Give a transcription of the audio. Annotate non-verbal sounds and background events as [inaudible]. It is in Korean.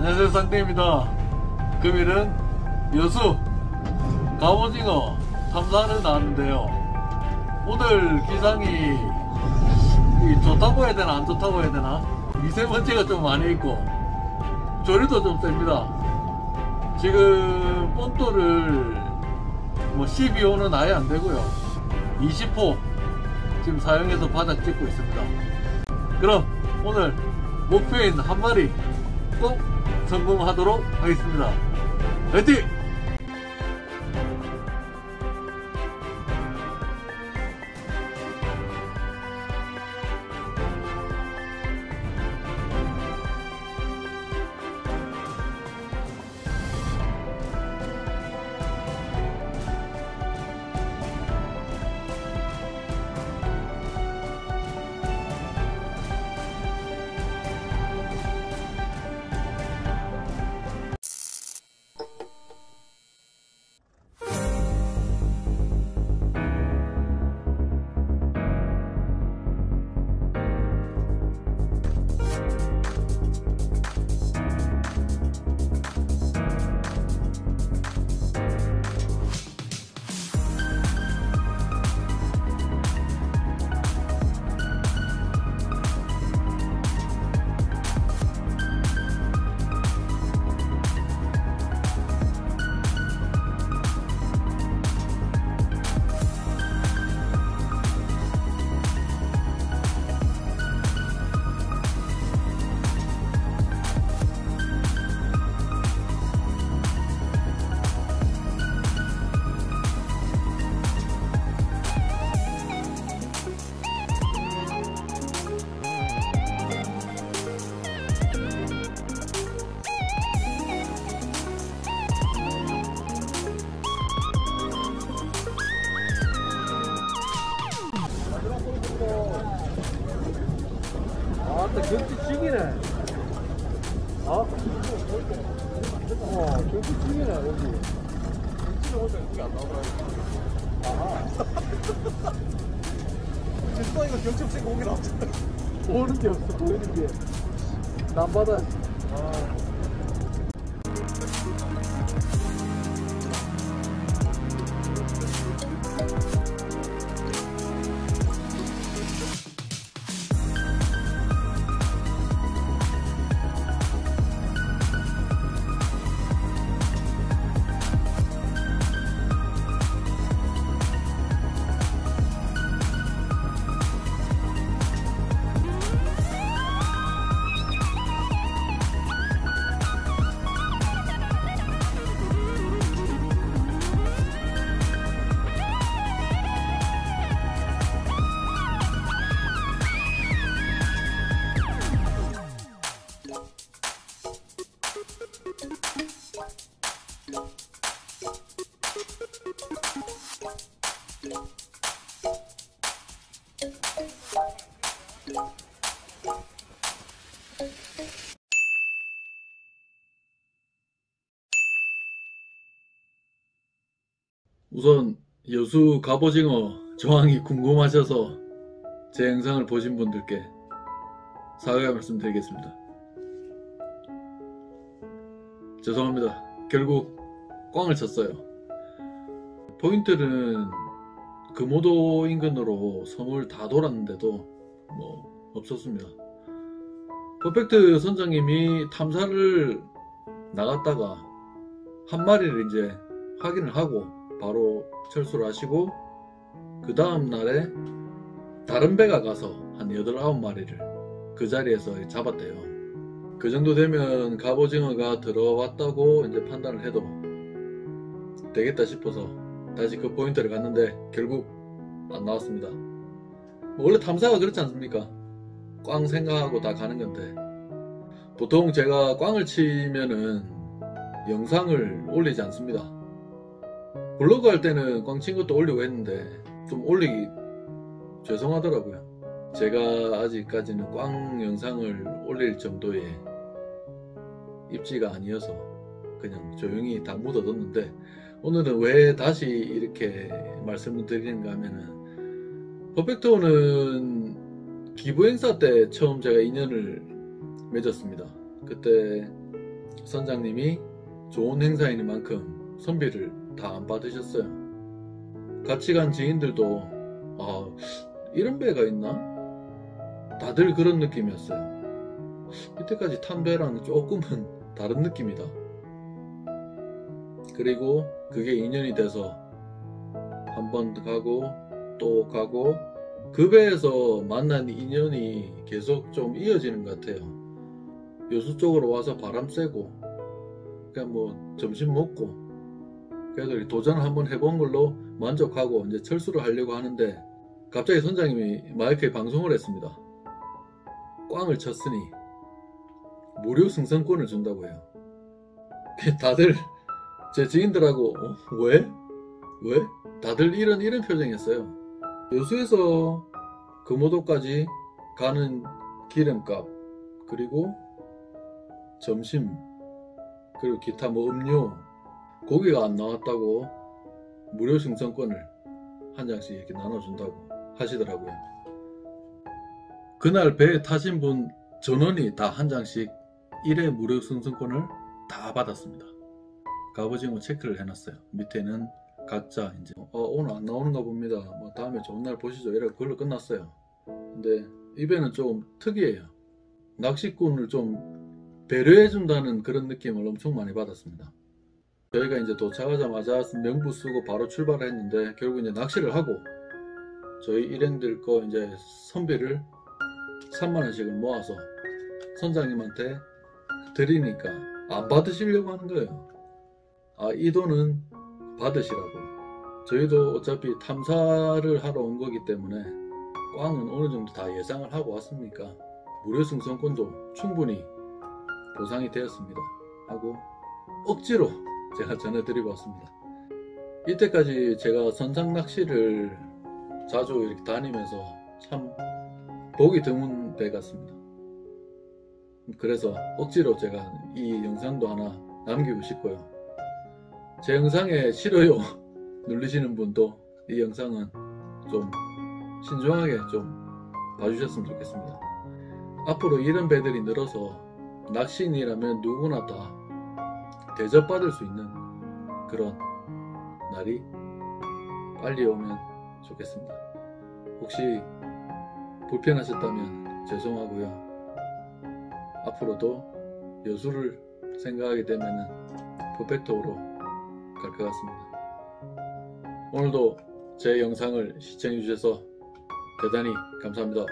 안녕하세요 쌍대입니다. 금일은 여수 갑오징어 탐사를 나왔는데요. 오늘 기상이 좋다고 해야 되나 안 좋다고 해야 되나? 미세먼지가 좀 많이 있고 조류도 좀 셉니다. 지금 본도를 뭐 12호는 아예 안 되고요. 20호 지금 사용해서 바닥 찍고 있습니다. 그럼 오늘 목표인 한 마리 꼭 성공하도록 하겠습니다. 화이팅! 경치 죽이네 어? 어 경치 죽이네 여기 경치를 오니까 여기 안 나오더라고 아하 진짜 이거 경치 없이 고기 나왔잖아. 보는 게 없어 보이는 게 남바다 아. 우선 여수 갑오징어 정황이 궁금하셔서 제 영상을 보신 분들께 사과의 말씀드리겠습니다. 죄송합니다. 결국 꽝을 쳤어요. 포인트는 금오도 인근으로 섬을 다 돌았는데도 뭐 없었습니다. 퍼펙트 선장님이 탐사를 나갔다가 한 마리를 이제 확인을 하고 바로 철수를 하시고 그 다음 날에 다른 배가 가서 한 8, 9마리를 그 자리에서 잡았대요. 그 정도 되면 갑오징어가 들어왔다고 이제 판단을 해도 되겠다 싶어서 다시 그 포인트를 갔는데 결국 안 나왔습니다. 뭐 원래 탐사가 그렇지 않습니까? 꽝 생각하고 다 가는 건데 보통 제가 꽝을 치면은 영상을 올리지 않습니다. 블로그 할 때는 꽝 친 것도 올리고 했는데 좀 올리기 죄송하더라고요. 제가 아직까지는 꽝 영상을 올릴 정도의 입지가 아니어서 그냥 조용히 다 묻어뒀는데 오늘은 왜 다시 이렇게 말씀을 드리는가 하면은 퍼펙트오는 기부 행사 때 처음 제가 인연을 맺었습니다. 그때 선장님이 좋은 행사인 만큼 선비를 다 안 받으셨어요. 같이 간 지인들도 아 이런 배가 있나? 다들 그런 느낌이었어요. 이때까지 탄 배랑 조금은 다른 느낌이다. 그리고 그게 인연이 돼서 한 번 가고 또 가고 그 배에서 만난 인연이 계속 좀 이어지는 것 같아요. 여수 쪽으로 와서 바람 쐬고 그냥 뭐 점심 먹고 그래도 이 도전을 한번 해본 걸로 만족하고 이제 철수를 하려고 하는데 갑자기 선장님이 마이크에 방송을 했습니다. 꽝을 쳤으니 무료 승선권을 준다고 해요. [laughs] 다들 제 지인들하고 어, 왜? 왜? 다들 이런 이런 표정이었어요. 여수에서 금오도까지 가는 기름값 그리고 점심 그리고 기타 뭐 음료 고기가 안 나왔다고 무료 승선권을 한 장씩 이렇게 나눠준다고 하시더라고요. 그날 배에 타신 분 전원이 다 한 장씩 1회 무료 승선권을 다 받았습니다. 갑오징어 체크를 해놨어요. 밑에는 가짜 이제 어, 오늘 안 나오는가 봅니다. 뭐 다음에 좋은 날 보시죠. 이래 그걸로 끝났어요. 근데 이 배는 좀 특이해요. 낚시꾼을 좀 배려해준다는 그런 느낌을 엄청 많이 받았습니다. 저희가 이제 도착하자마자 명부 쓰고 바로 출발을 했는데 결국 이제 낚시를 하고 저희 일행들 거 이제 선비를 3만 원씩을 모아서 선장님한테 드리니까 안 받으시려고 하는 거예요. 아, 이 돈은 받으시라고. 저희도 어차피 탐사를 하러 온 거기 때문에 꽝은 어느 정도 다 예상을 하고 왔으니까 무료 승선권도 충분히 보상이 되었습니다. 하고 억지로 제가 전해드리고 왔습니다. 이때까지 제가 선상 낚시를 자주 이렇게 다니면서 참 보기 드문 배 같습니다. 그래서 억지로 제가 이 영상도 하나 남기고 싶고요. 제 영상에 싫어요 [laughs] 누르시는 분도 이 영상은 좀 신중하게 좀 봐주셨으면 좋겠습니다. 앞으로 이런 배들이 늘어서 낚시인이라면 누구나 다 대접받을 수 있는 그런 날이 빨리 오면 좋겠습니다. 혹시 불편하셨다면 죄송하고요. 앞으로도 여수를 생각하게 되면 퍼펙토로 갈 것 같습니다. 오늘도 제 영상을 시청해 주셔서 대단히 감사합니다.